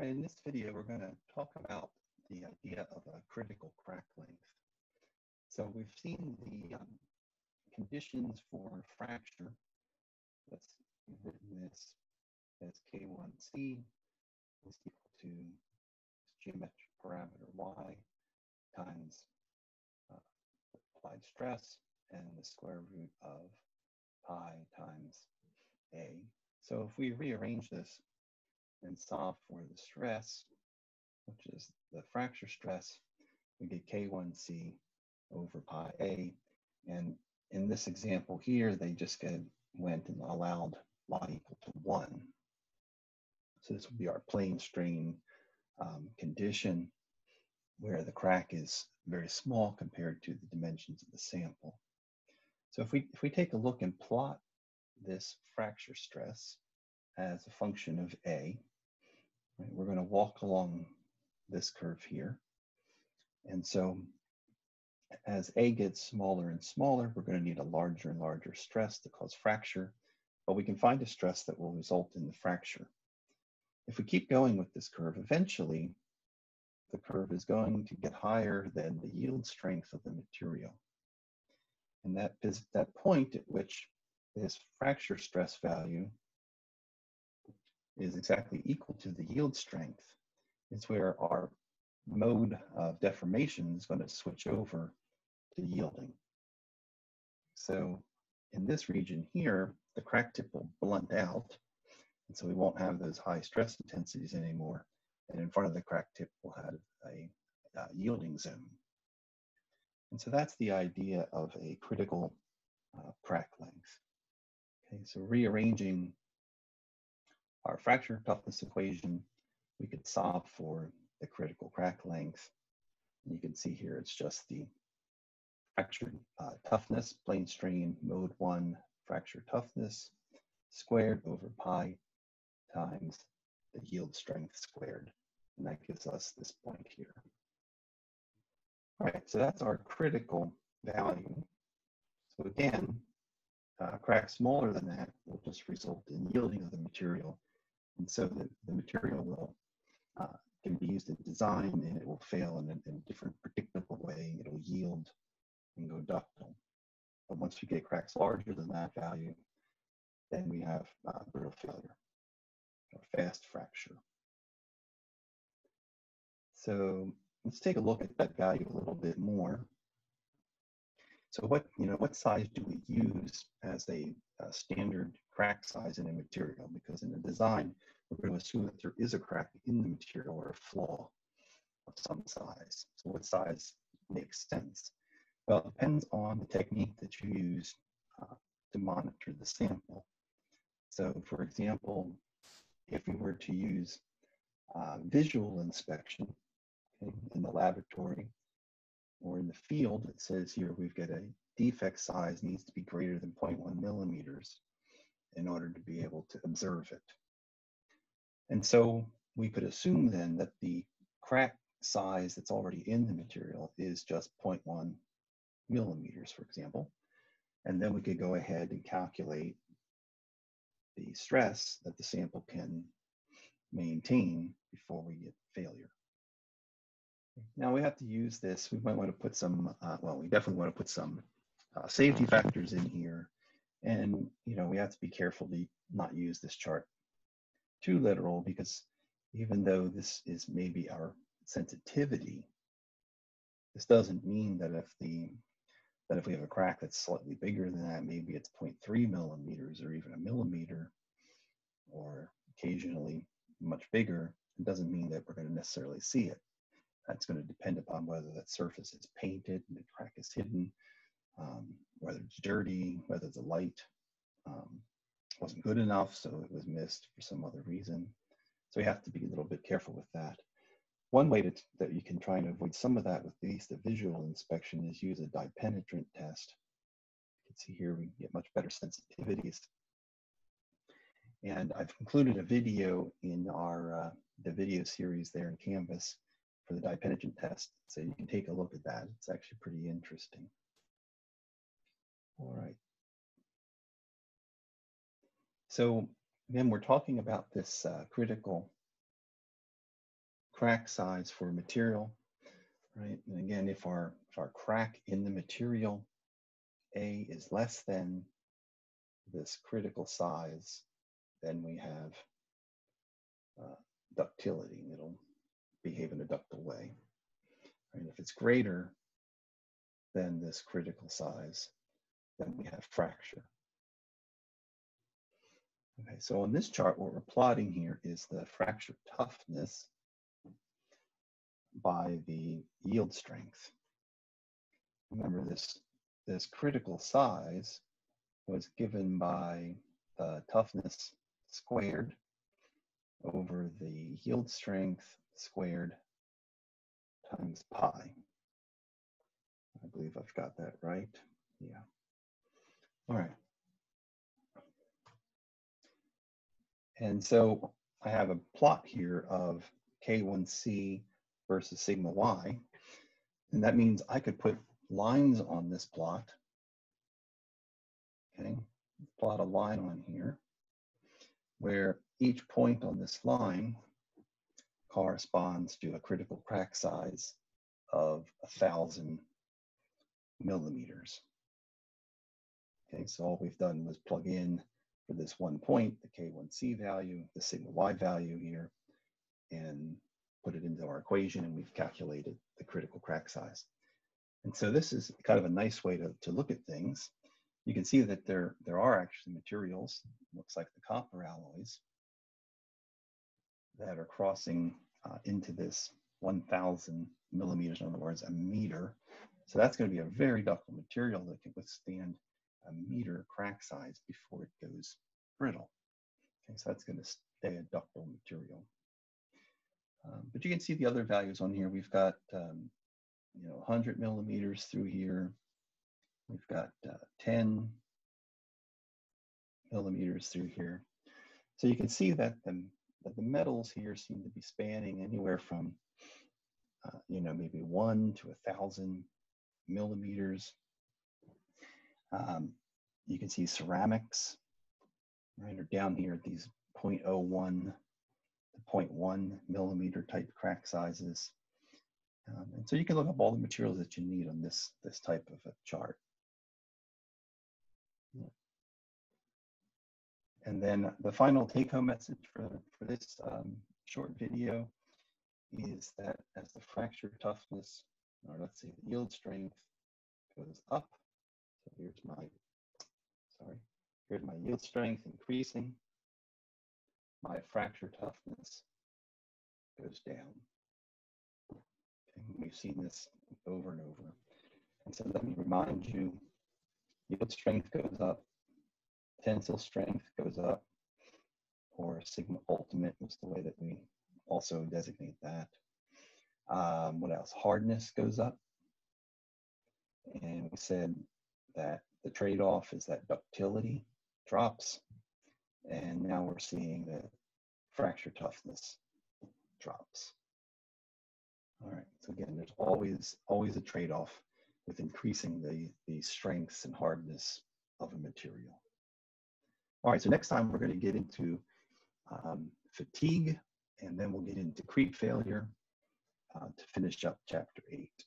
In this video, we're going to talk about the idea of a critical crack length. So we've seen the um, conditions for fracture. Let's written this as K1C is equal to geometric parameter Y times uh, applied stress and the square root of pi times A. So if we rearrange this and solve for the stress, which is the fracture stress, we get K1C over pi A. And in this example here, they just get, went and allowed y equal to one. So this would be our plane strain um, condition where the crack is very small compared to the dimensions of the sample. So if we, if we take a look and plot this fracture stress as a function of A, right, we're going to walk along this curve here. And so as A gets smaller and smaller, we're going to need a larger and larger stress to cause fracture, but we can find a stress that will result in the fracture. If we keep going with this curve, eventually the curve is going to get higher than the yield strength of the material. And that is that point at which this fracture stress value is exactly equal to the yield strength is where our mode of deformation is going to switch over to yielding. So in this region here, the crack tip will blunt out, and so we won't have those high stress intensities anymore. And in front of the crack tip, we'll have a, a yielding zone. And so that's the idea of a critical uh, crack length. Okay, so rearranging our fracture toughness equation, we could solve for the critical crack length. And you can see here it's just the fracture uh, toughness, plane strain, mode one fracture toughness squared over pi times the yield strength squared. And that gives us this point here. All right, so that's our critical value. So again, uh, crack smaller than that will just result in yielding of the material. And so the, the material will uh, can be used in design and it will fail in a, in a different predictable way. It'll yield and go ductile. But once you get cracks larger than that value, then we have uh, brittle failure or fast fracture. So let's take a look at that value a little bit more. So what, you know, what size do we use as a, a standard crack size in a material? Because in the design, we're going to assume that there is a crack in the material or a flaw of some size. So what size makes sense? Well, it depends on the technique that you use uh, to monitor the sample. So for example, if we were to use uh, visual inspection okay, in the laboratory or in the field, it says here we've got a defect size needs to be greater than 0.1 millimeters in order to be able to observe it. And so we could assume then that the crack size that's already in the material is just 0.1 millimeters, for example. And then we could go ahead and calculate the stress that the sample can maintain before we get failure. Now we have to use this, we might want to put some, uh, well, we definitely want to put some uh, safety factors in here. And, you know, we have to be careful to not use this chart too literal because even though this is maybe our sensitivity, this doesn't mean that if the that if we have a crack that's slightly bigger than that, maybe it's 0.3 millimeters or even a millimeter, or occasionally much bigger, it doesn't mean that we're going to necessarily see it. That's going to depend upon whether that surface is painted and the crack is hidden, um, whether it's dirty, whether the light um, wasn't good enough, so it was missed for some other reason. So we have to be a little bit careful with that. One way to, that you can try and avoid some of that with at least the visual inspection is use a dye penetrant test. You can see here we get much better sensitivities. And I've included a video in our uh, the video series there in Canvas for the dye penetrant test. So you can take a look at that. It's actually pretty interesting. All right. So again, we're talking about this uh, critical crack size for material, right? And again, if our, if our crack in the material A is less than this critical size, then we have uh, ductility. It'll behave in a ductile way. And if it's greater than this critical size, then we have fracture. Okay, so on this chart, what we're plotting here is the fracture toughness by the yield strength. Remember this, this critical size was given by the toughness squared over the yield strength squared times pi. I believe I've got that right. Yeah. All right. And so I have a plot here of K1C versus sigma Y. And that means I could put lines on this plot. Okay, plot a line on here where each point on this line corresponds to a critical crack size of a thousand millimeters. Okay, so all we've done was plug in for this one point, the K1C value, the sigma Y value here, and put it into our equation and we've calculated the critical crack size. And so this is kind of a nice way to, to look at things. You can see that there, there are actually materials, looks like the copper alloys, that are crossing uh, into this 1000 millimeters, in other words, a meter. So that's going to be a very ductile material that can withstand a meter crack size before it goes brittle. Okay, so that's going to stay a ductile material. Um, but you can see the other values on here. We've got, um, you know, 100 millimeters through here. We've got uh, 10 millimeters through here. So you can see that the, that the metals here seem to be spanning anywhere from, uh, you know, maybe one to a thousand millimeters. Um, you can see ceramics, right, are down here at these 0.01 0.1 millimeter type crack sizes. Um, and so you can look up all the materials that you need on this, this type of a chart. And then the final take-home message for, for this um, short video is that as the fracture toughness, or let's say the yield strength goes up, so here's my, sorry, here's my yield strength increasing, my fracture toughness goes down. Okay, we've seen this over and over. And so let me remind you, yield strength goes up, tensile strength goes up, or sigma ultimate was the way that we also designate that. Um, what else? Hardness goes up. And we said that the trade-off is that ductility drops and now we're seeing that fracture toughness drops. All right, so again, there's always, always a trade-off with increasing the, the strengths and hardness of a material. All right, so next time we're gonna get into um, fatigue, and then we'll get into creep failure uh, to finish up chapter eight.